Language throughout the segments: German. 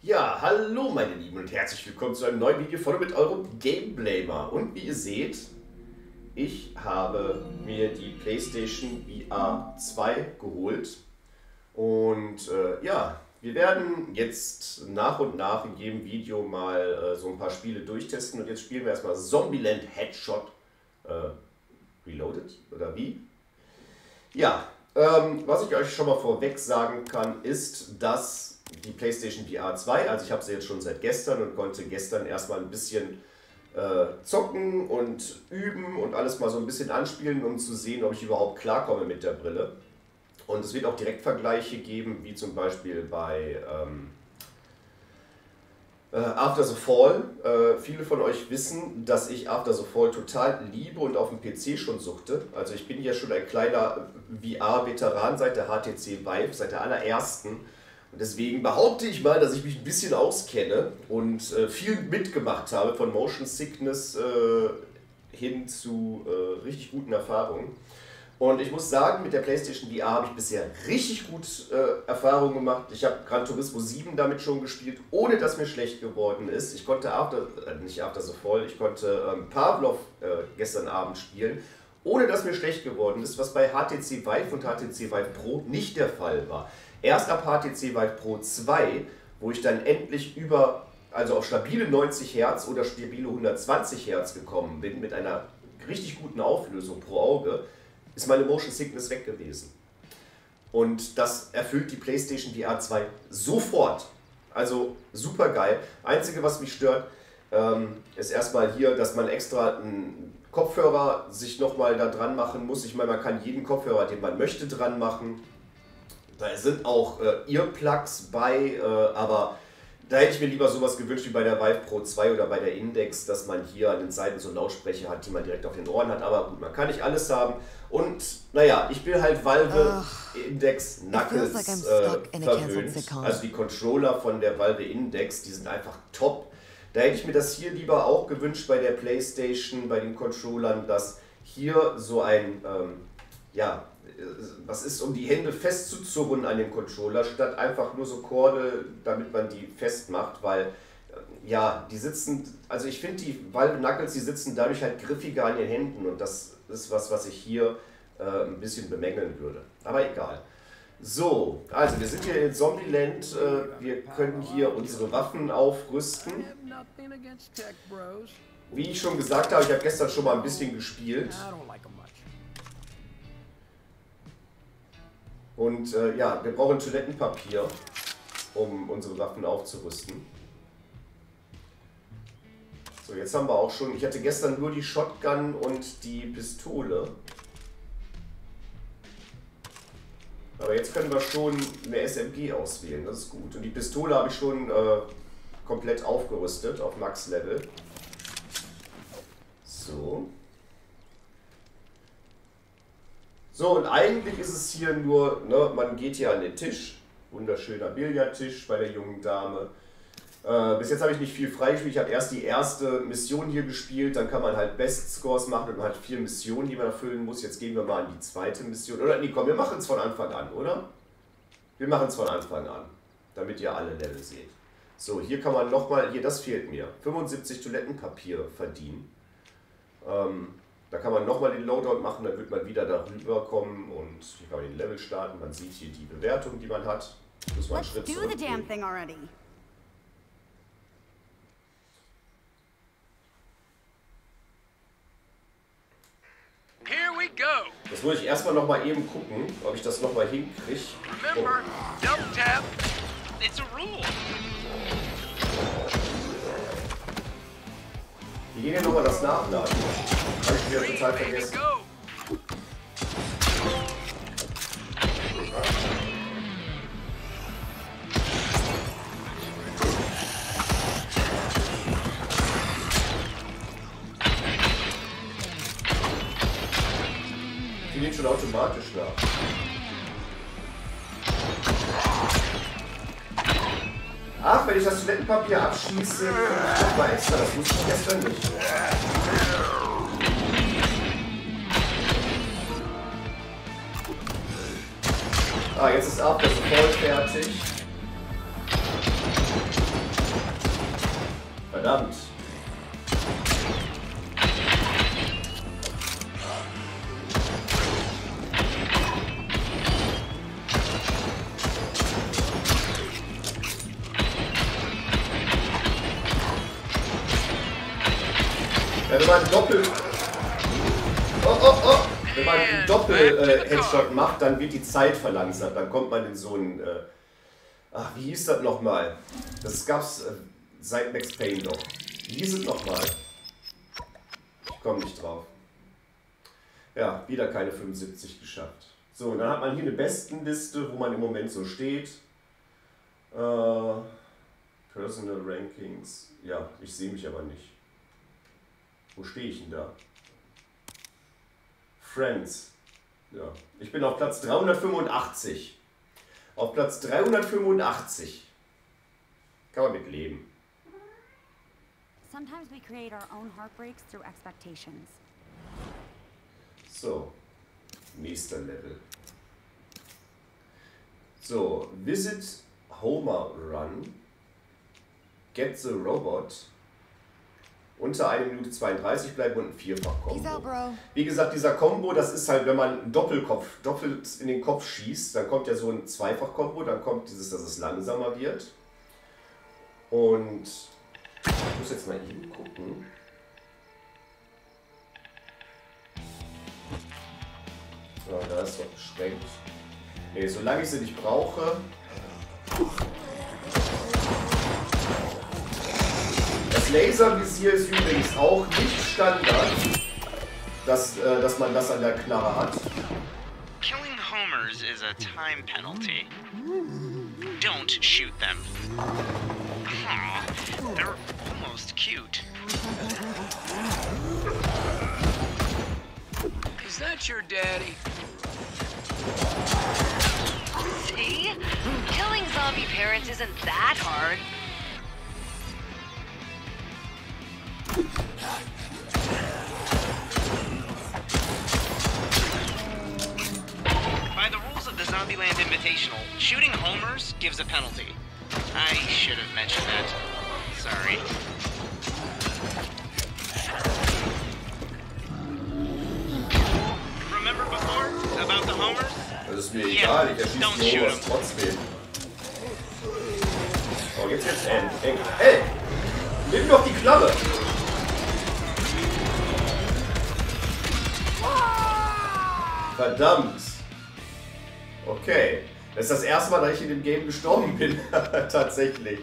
Ja, hallo meine Lieben und herzlich willkommen zu einem neuen Video von mit eurem Gameblamer. Und wie ihr seht, ich habe mir die PlayStation VR 2 geholt. Und äh, ja, wir werden jetzt nach und nach in jedem Video mal äh, so ein paar Spiele durchtesten. Und jetzt spielen wir erstmal Zombieland Headshot äh, Reloaded oder wie? Ja, ähm, was ich euch schon mal vorweg sagen kann, ist, dass die PlayStation VR 2, also ich habe sie jetzt schon seit gestern und konnte gestern erstmal ein bisschen äh, zocken und üben und alles mal so ein bisschen anspielen, um zu sehen, ob ich überhaupt klarkomme mit der Brille. Und es wird auch Direktvergleiche geben, wie zum Beispiel bei ähm, äh, After the Fall. Äh, viele von euch wissen, dass ich After the Fall total liebe und auf dem PC schon suchte. Also ich bin ja schon ein kleiner VR-Veteran seit der HTC Vive, seit der allerersten. Und deswegen behaupte ich mal, dass ich mich ein bisschen auskenne und äh, viel mitgemacht habe, von Motion Sickness äh, hin zu äh, richtig guten Erfahrungen. Und ich muss sagen, mit der PlayStation VR habe ich bisher richtig gut äh, Erfahrungen gemacht. Ich habe Gran Turismo 7 damit schon gespielt, ohne dass mir schlecht geworden ist. Ich konnte After, äh, nicht After the Fall, ich konnte ähm, Pavlov äh, gestern Abend spielen, ohne dass mir schlecht geworden ist, was bei HTC Vive und HTC Vive Pro nicht der Fall war. Erst ab HTC Vive Pro 2, wo ich dann endlich über, also auf stabile 90 Hertz oder stabile 120 Hertz gekommen bin, mit einer richtig guten Auflösung pro Auge, ist meine Motion Sickness weg gewesen. Und das erfüllt die PlayStation VR 2 sofort. Also super geil. Einzige, was mich stört, ähm, ist erstmal hier, dass man extra einen Kopfhörer sich nochmal da dran machen muss. Ich meine, man kann jeden Kopfhörer, den man möchte, dran machen. Da sind auch äh, Earplugs bei, äh, aber da hätte ich mir lieber sowas gewünscht wie bei der Vive Pro 2 oder bei der Index, dass man hier an den Seiten so Lautsprecher hat, die man direkt auf den Ohren hat. Aber gut, man kann nicht alles haben. Und naja, ich bin halt Valve Ugh. Index Knuckles like äh, verwöhnt. Also die Controller von der Valve Index, die sind einfach top. Da hätte ich mir das hier lieber auch gewünscht bei der Playstation, bei den Controllern, dass hier so ein, ähm, ja, was ist, um die Hände festzuzurren an dem Controller, statt einfach nur so Korde, damit man die festmacht, weil äh, ja, die sitzen, also ich finde die Valve Knuckles, die sitzen dadurch halt griffiger an den Händen und das ist was, was ich hier äh, ein bisschen bemängeln würde. Aber egal. So, also wir sind hier in Zombieland, äh, wir können hier unsere Waffen aufrüsten. Wie ich schon gesagt habe, ich habe gestern schon mal ein bisschen gespielt. Und äh, ja, wir brauchen Toilettenpapier, um unsere Waffen aufzurüsten. So, jetzt haben wir auch schon, ich hatte gestern nur die Shotgun und die Pistole. Aber jetzt können wir schon eine SMG auswählen, das ist gut. Und die Pistole habe ich schon äh, komplett aufgerüstet auf Max-Level. So. So, und eigentlich ist es hier nur, ne, man geht hier an den Tisch. Wunderschöner Billardtisch bei der jungen Dame. Äh, bis jetzt habe ich nicht viel freigespielt. Ich habe erst die erste Mission hier gespielt. Dann kann man halt Best Scores machen und man hat vier Missionen, die man erfüllen muss. Jetzt gehen wir mal an die zweite Mission. Oder nee, komm, wir machen es von Anfang an, oder? Wir machen es von Anfang an, damit ihr alle Level seht. So, hier kann man nochmal, hier, das fehlt mir, 75 Toilettenpapier verdienen. Ähm, da kann man nochmal den Loadout machen, dann wird man wieder darüber kommen und hier kann man den Level starten. Man sieht hier die Bewertung, die man hat. Muss man einen Let's Schritt do the zurückgehen. damn thing already. Here we go. Das muss ich erstmal nochmal eben gucken, ob ich das nochmal hinkriege. Remember, double tap. It's a rule. Wir gehen ja nochmal das Nachladen. Habe ich wieder total vergessen. Die gehen schon automatisch nach. Ach, wenn ich das Toilettenpapier abschieße, kommt das mal extra. Das wusste ich gestern nicht. Ah, jetzt ist After sofort fertig. Verdammt. Man Doppel... Oh, oh, oh! Wenn man einen Doppel-Headshot macht, dann wird die Zeit verlangsamt. Dann kommt man in so einen... Äh, ach, wie hieß das nochmal? Das gab's äh, seit Max Payne doch. Wie hieß es nochmal? Ich komme nicht drauf. Ja, wieder keine 75 geschafft. So, und dann hat man hier eine Bestenliste, wo man im Moment so steht. Äh, Personal Rankings. Ja, ich sehe mich aber nicht. Wo stehe ich denn da? Friends. Ja, ich bin auf Platz 385. Auf Platz 385. Kann man mit leben. Sometimes we create our own heartbreaks through expectations. So, nächster Level. So, Visit Homer Run. Get the Robot. Unter 1 Minute 32 bleiben und ein Vierfach-Kombo. Wie gesagt, dieser Combo, das ist halt, wenn man einen Doppelkopf, doppelt in den Kopf schießt, dann kommt ja so ein Zweifach-Kombo, dann kommt dieses, dass es langsamer wird. Und ich muss jetzt mal eben gucken. So, da ist doch beschränkt. Nee, solange ich sie nicht brauche. Das Laservisier ist übrigens auch nicht Standard, dass, äh, dass man das an der Knarre hat. Killing homers is a time penalty. Don't shoot them. Aw, they're almost cute. Is that your daddy? See? Killing zombie parents isn't that hard. By the rules of the Zombieland Invitational, shooting homers gives a penalty. I should have mentioned that. Sorry. Remember before? About the homers? Das ist mir Ja, egal, ich erschieße don't shoot him. trotzdem. Oh, jetzt jetzt End. Eng. Ey! Nimm doch die Klappe! Verdammt! Okay. Das ist das erste Mal, dass ich in dem Game gestorben bin. Tatsächlich.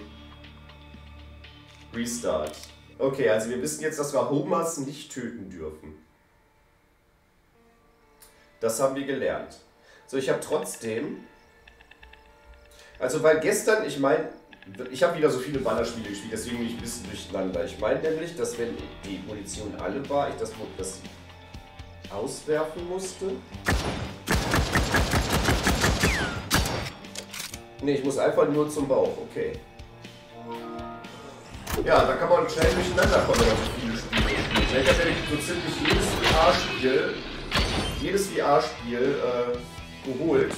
Restart. Okay, also wir wissen jetzt, dass wir Homers nicht töten dürfen. Das haben wir gelernt. So, ich habe trotzdem. Also, weil gestern, ich meine, ich habe wieder so viele Ballerspiele gespielt, deswegen bin ich ein bisschen durcheinander. Ich meine nämlich, dass wenn die Munition alle war, ich das, das auswerfen musste. Ne, ich muss einfach nur zum Bauch, okay. Ja, da kann man schnell durcheinander kommen, wenn man so viele Spiele spielt. Ich habe so ziemlich jedes VR-Spiel, jedes VR-Spiel äh, geholt.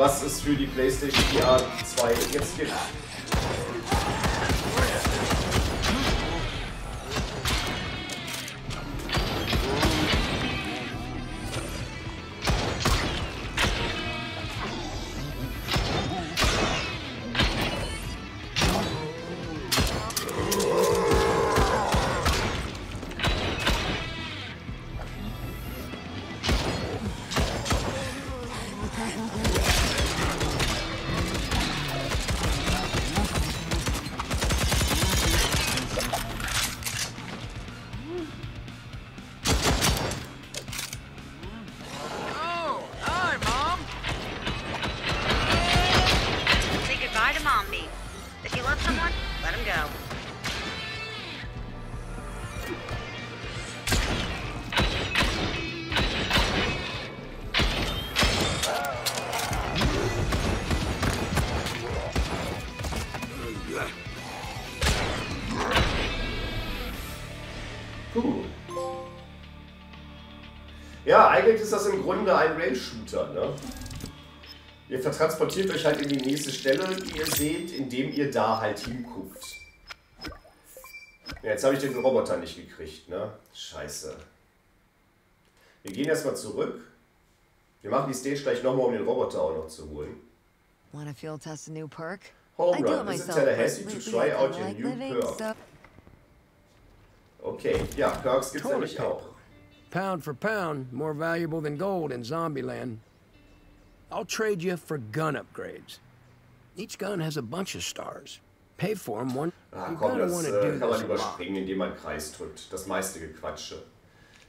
Was es für die PlayStation VR 2 jetzt gibt. Eigentlich ist das im Grunde ein Rail-Shooter, ne? Ihr vertransportiert euch halt in die nächste Stelle, die ihr seht, indem ihr da halt hinguckt. Ja, jetzt habe ich den Roboter nicht gekriegt, ne? Scheiße. Wir gehen erstmal zurück. Wir machen die Stage gleich nochmal, um den Roboter auch noch zu holen. Want to field test a new perk? Home run. it Visit myself, Tallahassee but to try out your new perk. Okay, ja, Perks gibt's nämlich auch. Pound for pound, more valuable than gold in Zombieland. I'll trade you for gun upgrades. Each gun has a bunch of stars. Pay for them one. Ah, komm, das äh, kann man überspringen, indem man Kreis drückt. Das meiste Gequatsche.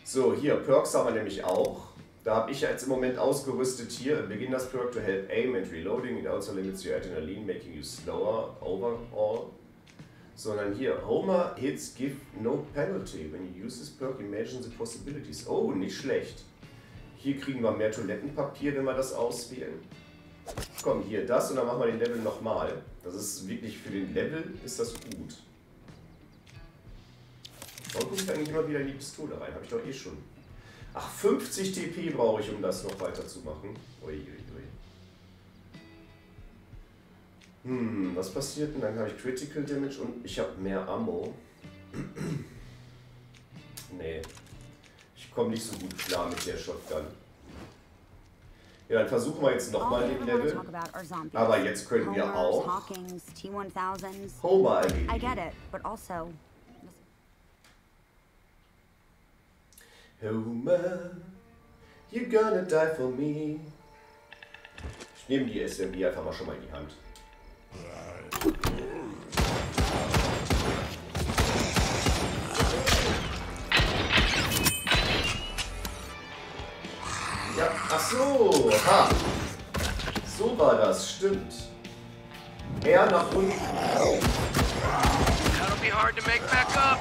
So, hier, Perks haben wir nämlich auch. Da habe ich jetzt im Moment ausgerüstet hier. Begin das Perk to help aim and reloading. It also limits your adrenaline, making you slower overall. Sondern hier, Homer hits give no penalty. When you use this perk, imagine the possibilities. Oh, nicht schlecht. Hier kriegen wir mehr Toilettenpapier, wenn wir das auswählen. Komm, hier das und dann machen wir den Level nochmal. Das ist wirklich für den Level ist das gut. Warum gucke ich eigentlich immer wieder in die Pistole rein? Habe ich doch eh schon. Ach, 50 TP brauche ich, um das noch weiterzumachen. Ui, Hm, was passiert denn? Dann habe ich Critical Damage und ich habe mehr Ammo. nee. Ich komme nicht so gut klar mit der Shotgun. Ja, dann versuchen wir jetzt nochmal den Level. Aber jetzt können wir auch Hawkings, T1000s. Homer I erledigen. also, Homer, you're gonna die for me. Ich nehme die SMG einfach mal schon mal in die Hand. Ja, ach so, ha. So war das, stimmt. Er nach unten. That'll be hard to make back up.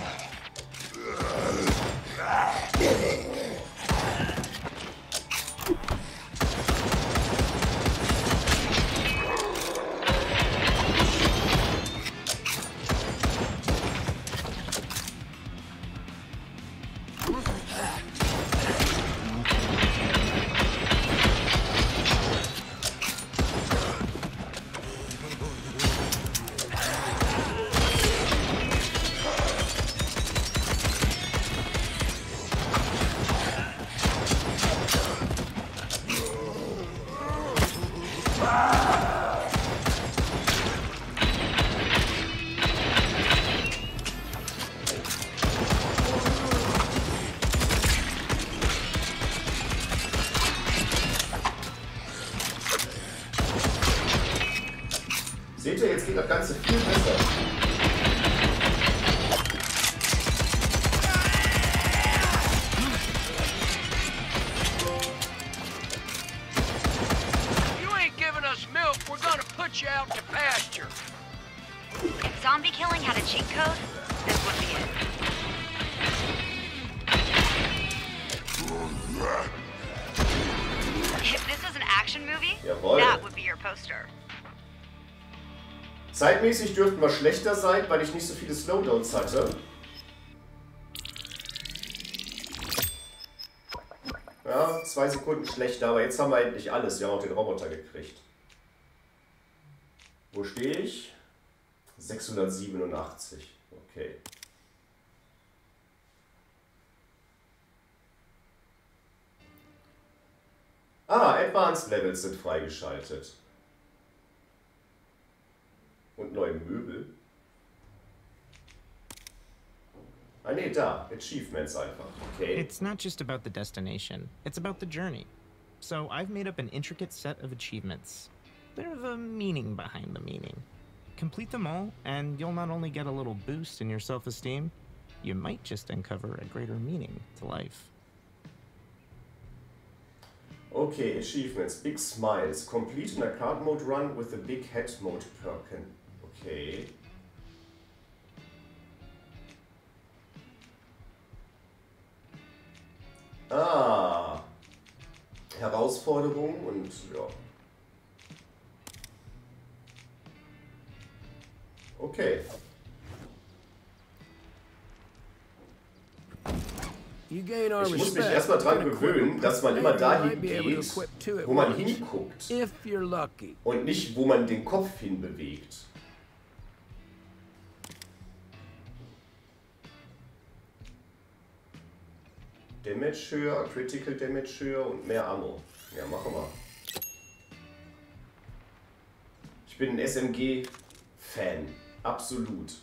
Zeitmäßig dürften wir schlechter sein, weil ich nicht so viele Slowdowns hatte. Ja, zwei Sekunden schlechter, aber jetzt haben wir endlich alles. Wir haben auch den Roboter gekriegt. Wo stehe ich? 687. Okay. Ah, Advanced Levels sind freigeschaltet. Und neue Möbel. Ah ne, da. Achievements einfach. Okay. It's not just about the destination, it's about the journey. So I've made up an intricate set of achievements. There's a meaning behind the meaning. Complete them all, and you'll not only get a little boost in your self esteem, you might just uncover a greater meaning to life. Okay, Achievements. Big Smiles. Complete an arcade mode run with the Big Head mode perken. Okay. Ah. Herausforderung und ja. Okay. Ich muss mich erstmal dran gewöhnen, dass man immer dahin geht, wo man hinguckt und nicht, wo man den Kopf hinbewegt. Damage höher, Critical Damage höher und mehr Ammo. Ja, machen wir. Ich bin ein SMG-Fan. Absolut.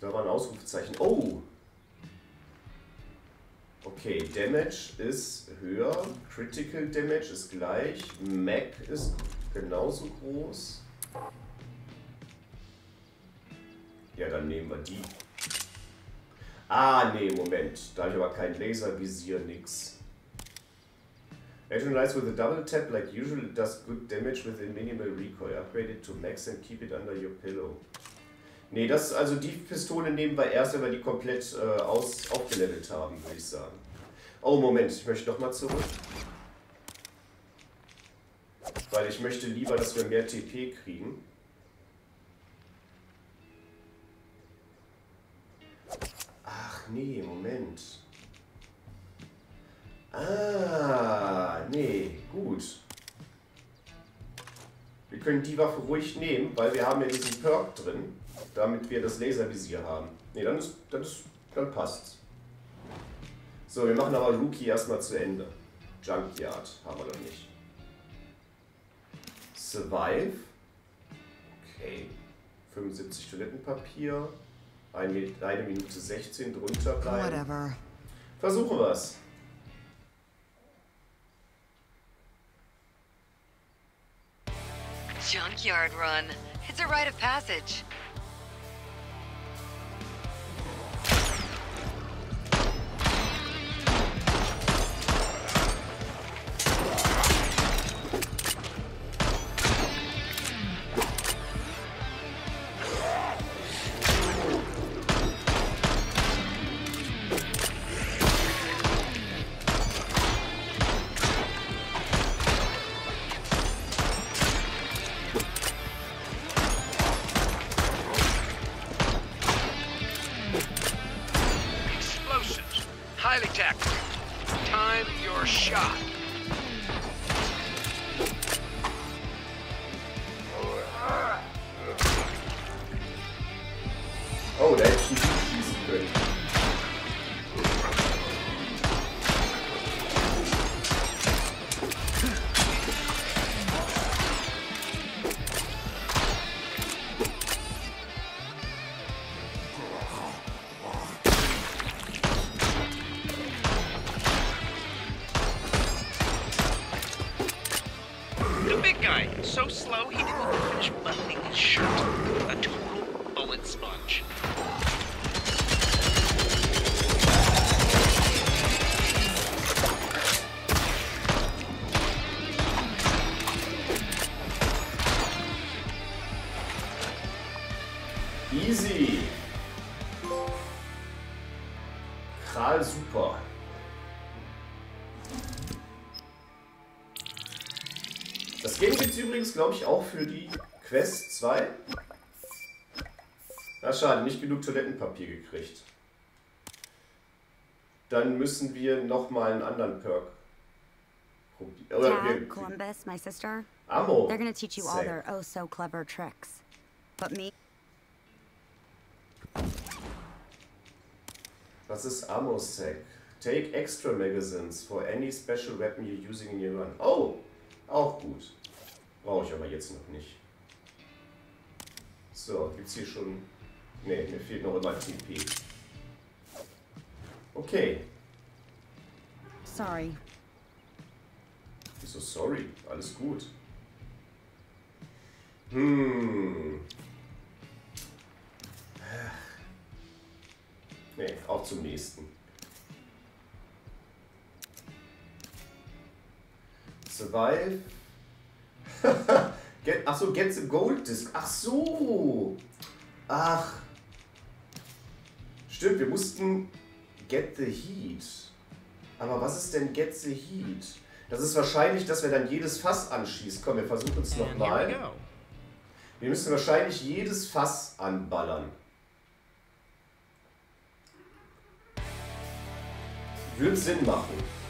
Da war ein Ausrufezeichen. Oh! Okay, Damage ist höher, Critical Damage ist gleich, Mac ist genauso groß. Ja, dann nehmen wir die. Ah, nee, Moment. Da habe ich aber kein Laservisier, nix. Action lies with a double tap like usual. It does good damage with a minimal recoil. Upgrade it to max and keep it under your pillow. Nee, das, also die Pistole nehmen wir erst, wenn wir die komplett äh, aus, aufgelevelt haben, würde ich sagen. Oh, Moment, ich möchte nochmal zurück. Weil ich möchte lieber, dass wir mehr TP kriegen. Nee, Moment. Ah, nee, gut. Wir können die Waffe ruhig nehmen, weil wir haben ja diesen Perk drin, damit wir das Laservisier haben. Nee, dann ist, dann ist, dann passt's. So, wir machen aber Rookie erstmal zu Ende. Junkyard haben wir noch nicht. Survive. Okay. 75 Toilettenpapier. Eine Minute 16 drunter bleiben. Whatever. Versuchen wir's. Junkyard run. It's a rite of passage. His shirt. A total bullet sponge. Easy. Kral super. Das Game gibt es übrigens, glaube ich, auch für die Quest 2. Na schade, nicht genug Toilettenpapier gekriegt. Dann müssen wir nochmal einen anderen Perk probieren. Oder Dad, wir, Columbus, my sister, Ammo. they're gonna teach you all their oh so clever tricks. But me, Was ist Ammo Sack? Take extra magazines for any special weapon you're using in your run. Oh, auch gut. Brauche ich aber jetzt noch nicht. So, gibt's hier schon. Ne, mir fehlt noch immer TP. Okay. sorry. Wieso sorry? Alles gut. Hm. Nee, auch zum nächsten. Survive. Get, ach so, Get the Gold Disc. Ach so. Ach. Stimmt, wir mussten Get the Heat. Aber was ist denn Get the Heat? Das ist wahrscheinlich, dass wir dann jedes Fass anschießen. Komm, wir versuchen es nochmal. Wir müssen wahrscheinlich jedes Fass anballern. Würde Sinn machen.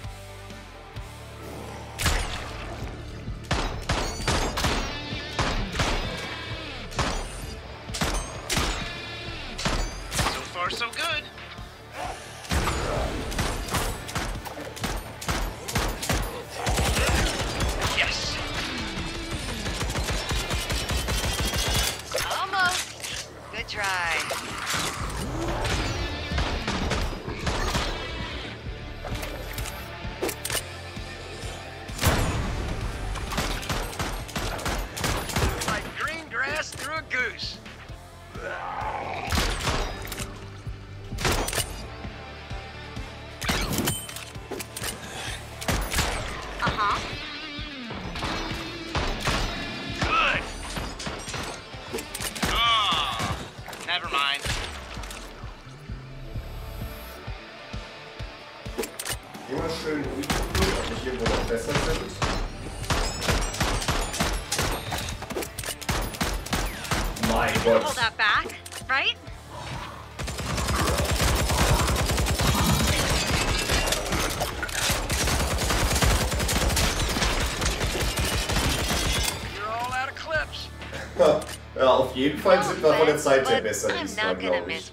Fall sind wir von der Zeit her besser diesmal, glaube ich.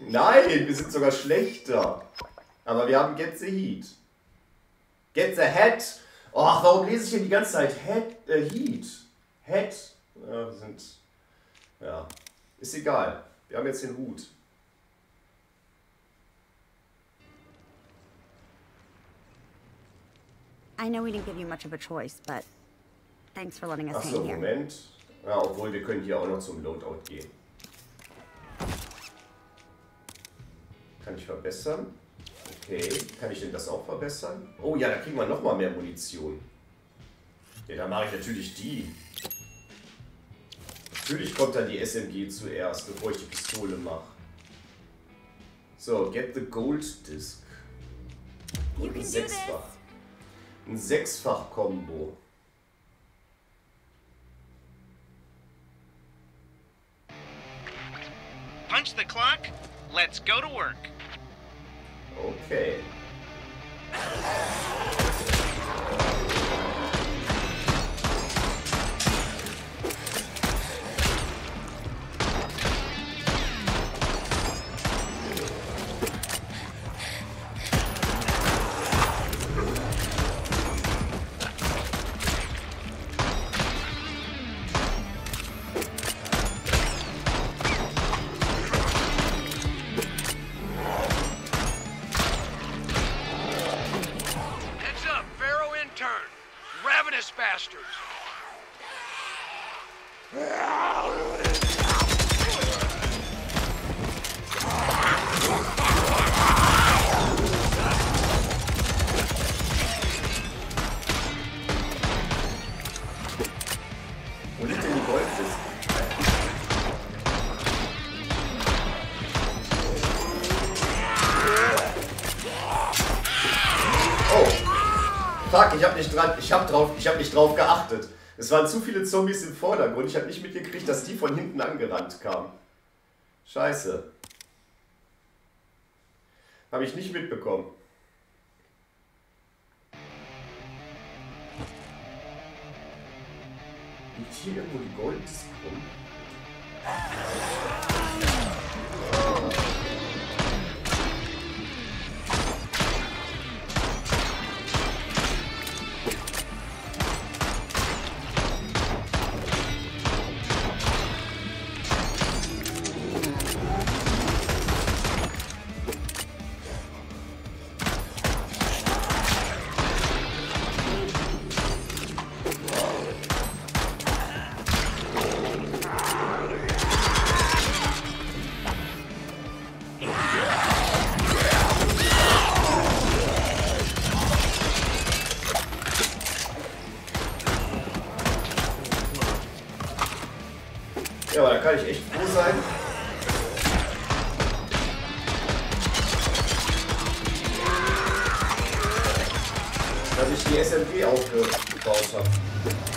Nein, wir sind sogar schlechter. Aber wir haben Get the Heat. Get the Head. Och, warum lese ich hier die ganze Zeit Head, äh, Heat? Head. Ja, wir sind. Ja. Ist egal. Wir haben jetzt den Hut. I know we didn't give you much of a choice, but thanks for letting us Achso, hang here. Moment. Ja, obwohl wir können hier auch noch zum Loadout gehen. Kann ich verbessern? Okay. Kann ich denn das auch verbessern? Oh ja, da kriegen wir nochmal mehr Munition. Ja, dann mache ich natürlich die. Natürlich kommt dann die SMG zuerst, bevor ich die Pistole mache. So, get the gold disc. Und ein Sechsfach. Ein Sechsfach-Kombo. Punch the clock. Let's go to work. Okay. Fuck, ich hab nicht dran, ich hab drauf, ich hab nicht drauf geachtet. Es waren zu viele Zombies im Vordergrund. Ich hab nicht mitgekriegt, dass die von hinten angerannt kamen. Scheiße. Habe ich nicht mitbekommen. Liegt hier irgendwo die Golddisk rum? Die SMG aufgebaut habe.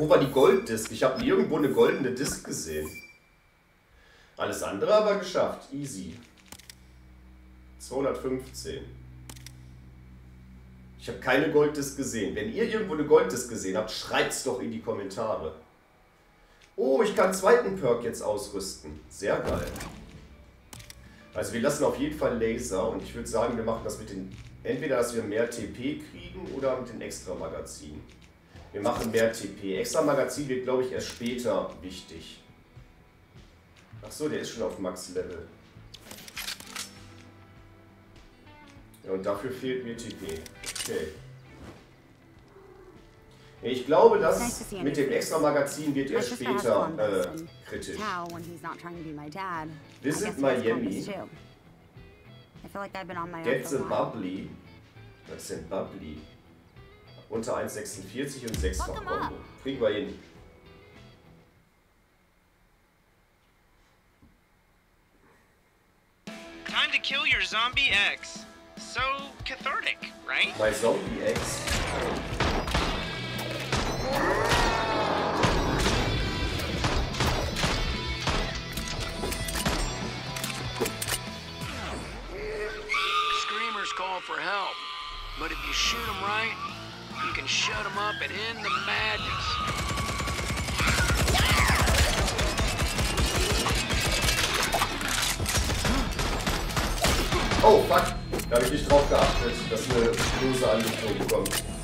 Wo, war die Golddisk? Ich habe nirgendwo eine goldene Disk gesehen. Alles andere aber geschafft. Easy. 215. Ich habe keine Golddisk gesehen. Wenn ihr irgendwo eine Golddisk gesehen habt, schreibt's doch in die Kommentare. Oh, ich kann einen zweiten Perk jetzt ausrüsten. Sehr geil. Also wir lassen auf jeden Fall Laser und ich würde sagen, wir machen das mit den... Entweder, dass wir mehr TP kriegen oder mit den Extra-Magazinen. Wir machen mehr TP. Extra-Magazin wird, glaube ich, erst später wichtig. Ach so, der ist schon auf Max-Level. Ja, und dafür fehlt mir TP. Okay. Ich glaube, das mit dem Nick. Extra-Magazin wird erst später äh, kritisch. Visit Miami. Columbus too. I feel like I've been on my own Get the. Bubbly. Was ist denn Bubbly? Unter 1,46 und 6 Fuck 'em Kombo. up. Kriegen wir hin. Time to kill your zombie ex. So cathartic, right? My Zombie X. Screamers call for help. But if you shoot them right, you can shut them up and end the madness. Oh, fuck. Da ich nicht drauf geachtet, dass eine Dose angeflogen kommt.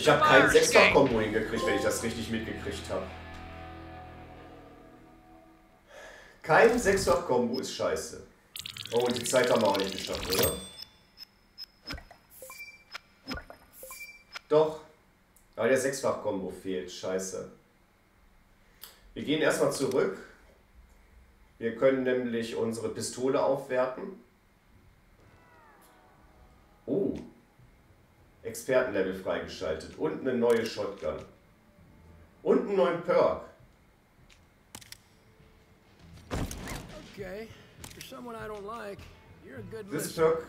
Ich habe keinen escape. Sechsfach-Kombo hingekriegt, wenn ich das richtig mitgekriegt habe. Kein Sechsfach-Kombo ist scheiße. Oh, und die Zeit haben wir auch nicht geschafft, oder? Doch. Aber der Sechsfach-Kombo fehlt. Scheiße. Wir gehen erstmal zurück. Wir können nämlich unsere Pistole aufwerten. Oh. Expertenlevel freigeschaltet. Und eine neue Shotgun. Und einen neuen Perk. Okay, for someone I don't like, you're a good This perk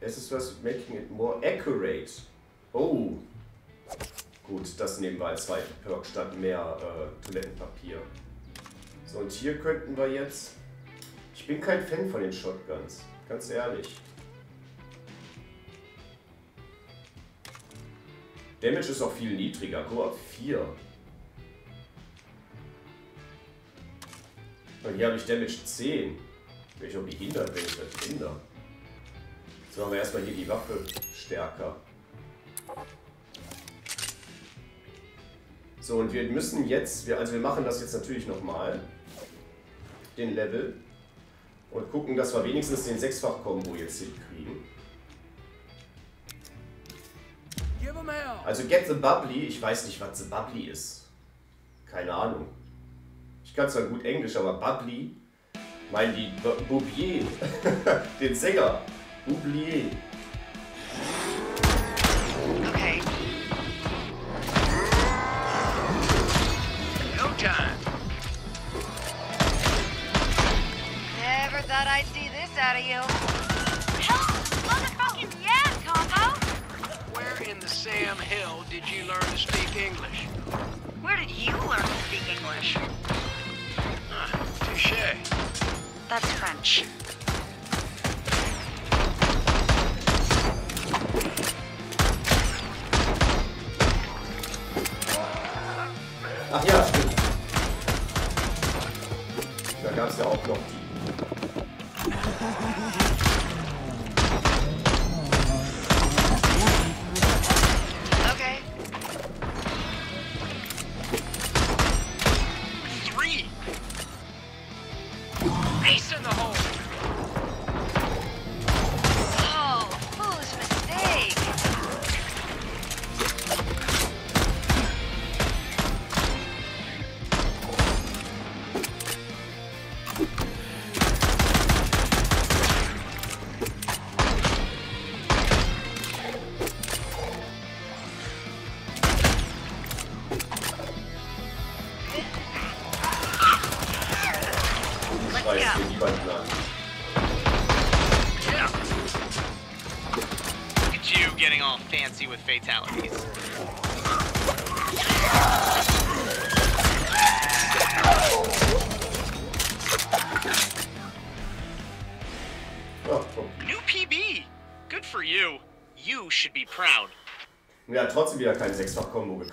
is just making it more accurate. Oh. Gut, das nehmen wir als zweiten Perk statt mehr äh, Toilettenpapier. So, und hier könnten wir jetzt... Ich bin kein Fan von den Shotguns. Ganz ehrlich. Damage ist auch viel niedriger. Guck mal, 4. Und hier habe ich Damage 10. Wenn ich auch behindert, wenn ich das behindere. Jetzt machen wir erstmal hier die Waffe stärker. So, und wir müssen jetzt, also wir machen das jetzt natürlich nochmal, den Level, und gucken, dass wir wenigstens den sechsfach combo jetzt hinkriegen. Also Get the Bubbly, ich weiß nicht, was the Bubbly ist. Keine Ahnung. Ich kann zwar gut Englisch, aber Bubbly, meinen die Boublier, den Sänger. Boublier. Okay. No time. Never thought I'd see this out of you. In the Sam Hill did you learn to speak English? Where did you learn to speak English? Ah, touche. That's French. Ach ja, stimmt. Da gab es ja auch noch die.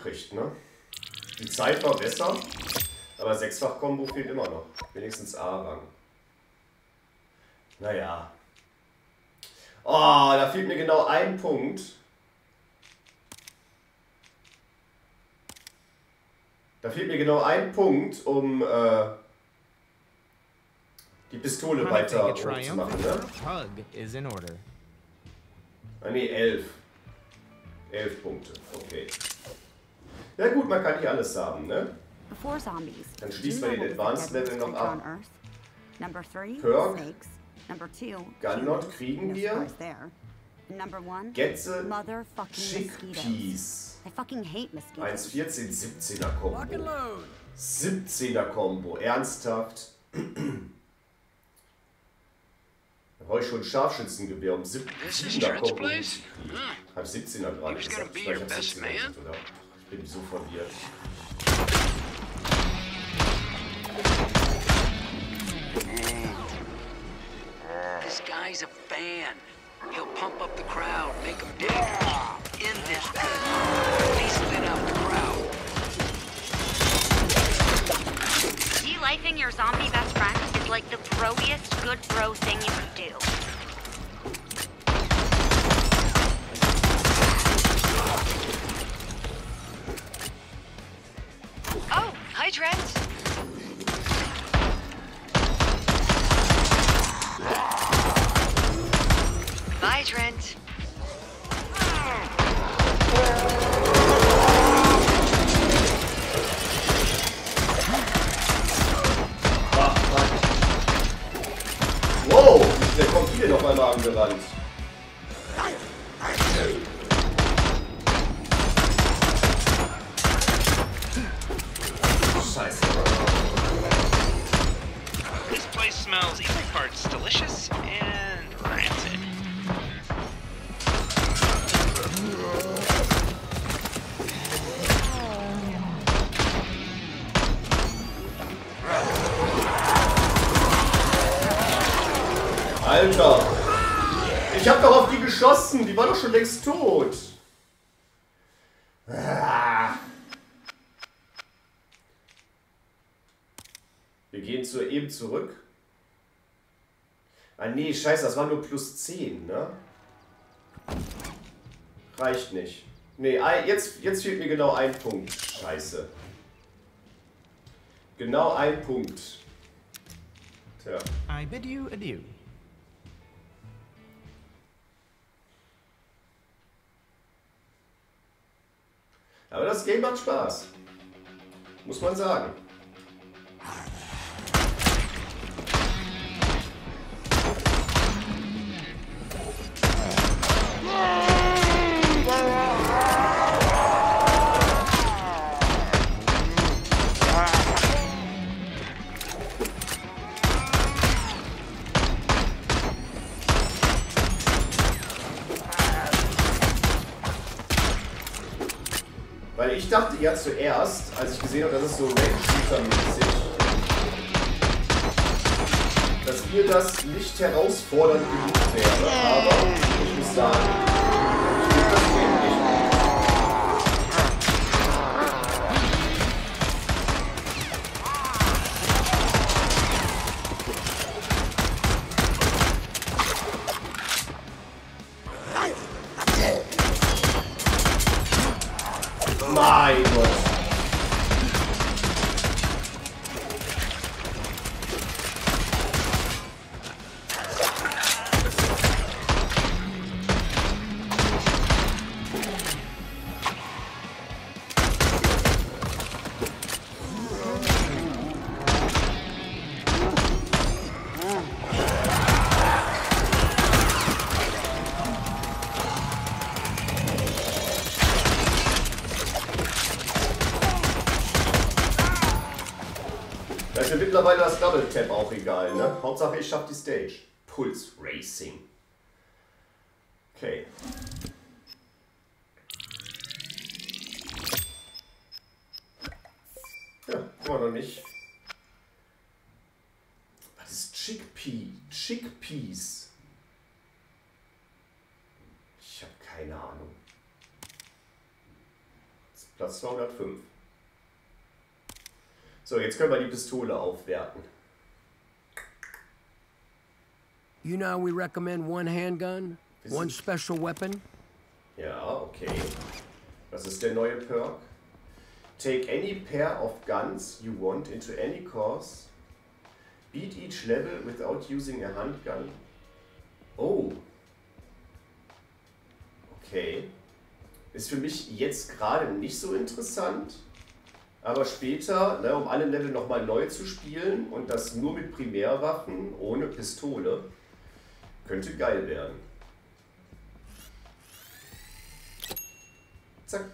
Gekriegt, ne? Die Zeit war besser, aber Sechsfach-Kombo fehlt immer noch. Wenigstens A-Rang. Naja. Oh, da fehlt mir genau ein Punkt. Da fehlt mir genau ein Punkt, um äh, die Pistole weiter hochzumachen, triumphant ne? hug is in order. Ah ne, elf. Elf Punkte, okay. Ja gut, man kann nicht alles haben, ne? Dann schließen two wir den Advanced Level noch ab. Perk. snakes. Number two, Gunnot kriegen wir. Getze. Chickpeas. I fucking hate mosquitoes. 1,14, 17er Lock and Kombo. load. 17er Kombo, ernsthaft. Da brauche ich schon ein Scharfschützengewehr um sieb- This is 17er Trent's Kombo. place? Huh. Hab 17er gerade gesagt. Vielleicht your hab best 17er man. gesagt, oder? Ich bin so verwirrt. This guy's a fan. He'll pump up the crowd, make them dig. In this good. He's thin out the crowd. De-lifing your zombie best friend is like the broiest good bro thing you could do. Hi, Trent. Bye, Trent. Scheiße, das war nur plus 10, ne? Reicht nicht. Nee, jetzt, jetzt fehlt mir genau ein Punkt. Scheiße. Genau ein Punkt. Tja. I bid you adieu. Aber das Game macht Spaß. Muss man sagen. Dachte ja zuerst, als ich gesehen habe, das ist so Range-Shooter-mäßig, dass mir das nicht herausfordernd genug wäre, aber ich muss sagen, mittlerweile das Double Tap auch egal, ne? Hauptsache ich schaff die Stage. Pulse Racing. Okay. Ja, immer noch nicht. Was ist Chickpea? Chickpeas. Ich habe keine Ahnung. Das ist Platz 205. So, jetzt können wir die Pistole aufwerten. You know we recommend one handgun, one special weapon. Ja, okay. Was ist der neue Perk? Take any pair of guns you want into any course. Beat each level without using a handgun. Oh. Okay. Ist für mich jetzt gerade nicht so interessant. Aber später, ne, um alle Level nochmal neu zu spielen und das nur mit Primärwaffen, ohne Pistole, könnte geil werden. Zack.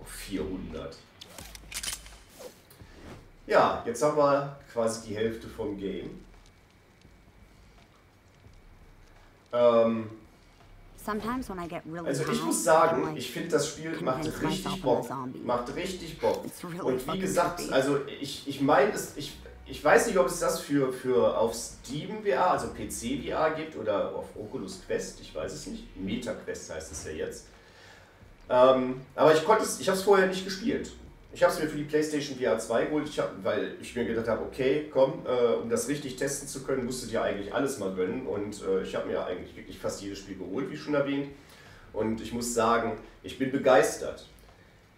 Auf 400. Ja, jetzt haben wir quasi die Hälfte vom Game. Ähm, Sometimes when I get really also ich muss sagen, ich finde das Spiel macht richtig Bock. Macht richtig Bock. Und wie gesagt, also ich, ich meine, ich, ich weiß nicht, ob es das für, für auf Steam VR, also PC VR gibt oder auf Oculus Quest, ich weiß es nicht. Meta Quest heißt es ja jetzt. Ähm, aber ich konnte es, ich habe es vorher nicht gespielt. Ich habe es mir für die PlayStation VR 2 geholt, ich hab, weil ich mir gedacht habe, okay, komm, äh, um das richtig testen zu können, musst du dir eigentlich alles mal gönnen. Und äh, ich habe mir eigentlich wirklich fast jedes Spiel geholt, wie schon erwähnt. Und ich muss sagen, ich bin begeistert.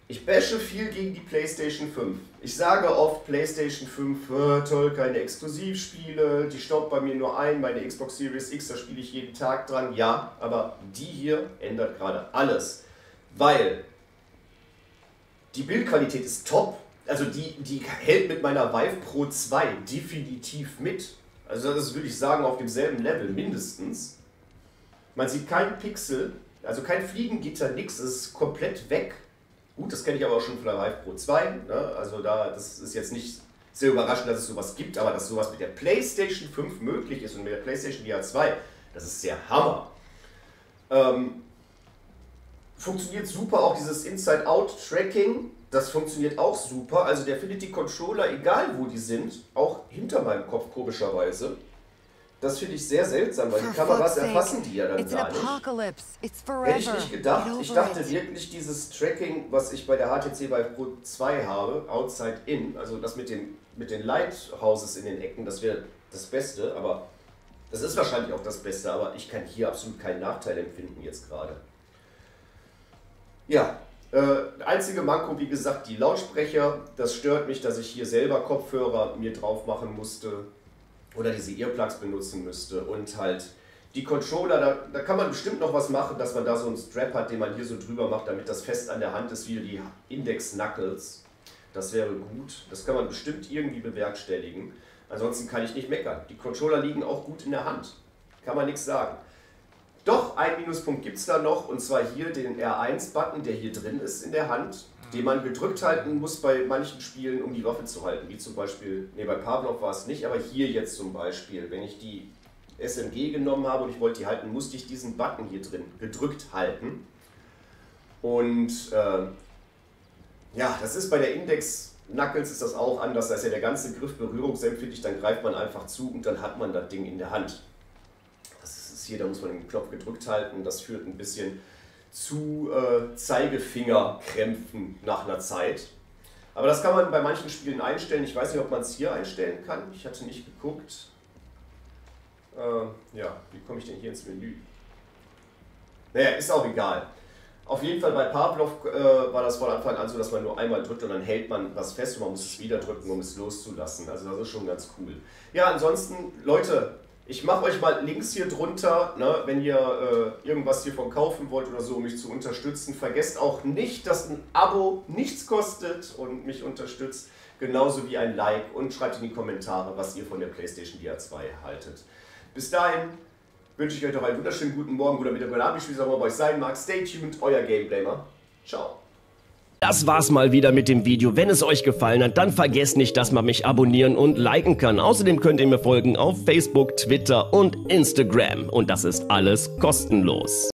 Ich bashe viel gegen die PlayStation 5. Ich sage oft, PlayStation 5, äh, toll, keine Exklusivspiele, die staubt bei mir nur ein, meine Xbox Series X, da spiele ich jeden Tag dran. Ja, aber die hier ändert gerade alles. Weil die Bildqualität ist top. Also die, die hält mit meiner Vive Pro 2 definitiv mit. Also das würde ich sagen auf demselben Level mindestens. Man sieht keinen Pixel, also kein Fliegengitter, nix, es ist komplett weg. Gut, das kenne ich aber auch schon von der Vive Pro 2. Ne? Also da, das ist jetzt nicht sehr überraschend, dass es sowas gibt, aber dass sowas mit der PlayStation 5 möglich ist und mit der PlayStation VR 2, das ist der Hammer. Ähm, funktioniert super auch dieses Inside-Out-Tracking. Das funktioniert auch super. Also der findet die Controller, egal wo die sind, auch hinter meinem Kopf komischerweise. Das finde ich sehr seltsam, weil die Kameras erfassen die ja dann gar nicht. Hätte ich nicht gedacht. Ich dachte wirklich, dieses Tracking, was ich bei der HTC Vive Pro 2 habe, Outside In, also das mit den, mit den Lighthouses in den Ecken, das wäre das Beste, aber das ist wahrscheinlich auch das Beste, aber ich kann hier absolut keinen Nachteil empfinden jetzt gerade. Ja, Äh, einzige Manko, wie gesagt, die Lautsprecher. Das stört mich, dass ich hier selber Kopfhörer mir drauf machen musste oder diese Earplugs benutzen müsste. Und halt die Controller, da, da kann man bestimmt noch was machen, dass man da so einen Strap hat, den man hier so drüber macht, damit das fest an der Hand ist, wie die Index Knuckles. Das wäre gut. Das kann man bestimmt irgendwie bewerkstelligen. Ansonsten kann ich nicht meckern. Die Controller liegen auch gut in der Hand. Kann man nichts sagen. Doch, ein Minuspunkt gibt es da noch, und zwar hier den R1-Button, der hier drin ist in der Hand, den man gedrückt halten muss bei manchen Spielen, um die Waffe zu halten. Wie zum Beispiel, ne, bei Pavlov war es nicht, aber hier jetzt zum Beispiel, wenn ich die SMG genommen habe und ich wollte die halten, musste ich diesen Button hier drin gedrückt halten. Und äh, ja, das ist bei der Index Knuckles ist das auch anders, da ist ja der ganze Griff berührungsempfindlich, dann greift man einfach zu und dann hat man das Ding in der Hand. Ist hier, da muss man den Knopf gedrückt halten, das führt ein bisschen zu äh, Zeigefingerkrämpfen nach einer Zeit. Aber das kann man bei manchen Spielen einstellen. Ich weiß nicht, ob man es hier einstellen kann. Ich hatte nicht geguckt. Äh, ja, wie komme ich denn hier ins Menü? Naja, ist auch egal. Auf jeden Fall bei Pavlov äh, war das von Anfang an so, dass man nur einmal drückt und dann hält man was fest und man muss es wieder drücken, um es loszulassen. Also das ist schon ganz cool. Ja, ansonsten, Leute, ich mache euch mal Links hier drunter, ne, wenn ihr äh, irgendwas hiervon kaufen wollt oder so, um mich zu unterstützen. Vergesst auch nicht, dass ein Abo nichts kostet und mich unterstützt, genauso wie ein Like und schreibt in die Kommentare, was ihr von der PlayStation VR 2 haltet. Bis dahin wünsche ich euch noch einen wunderschönen guten Morgen, guter Mittag, guten Abend, wie es auch immer bei euch sein mag. Stay tuned, euer Gameblamer. Ciao. Das war's mal wieder mit dem Video. Wenn es euch gefallen hat, dann vergesst nicht, dass man mich abonnieren und liken kann. Außerdem könnt ihr mir folgen auf Facebook, Twitter und Instagram. Und das ist alles kostenlos.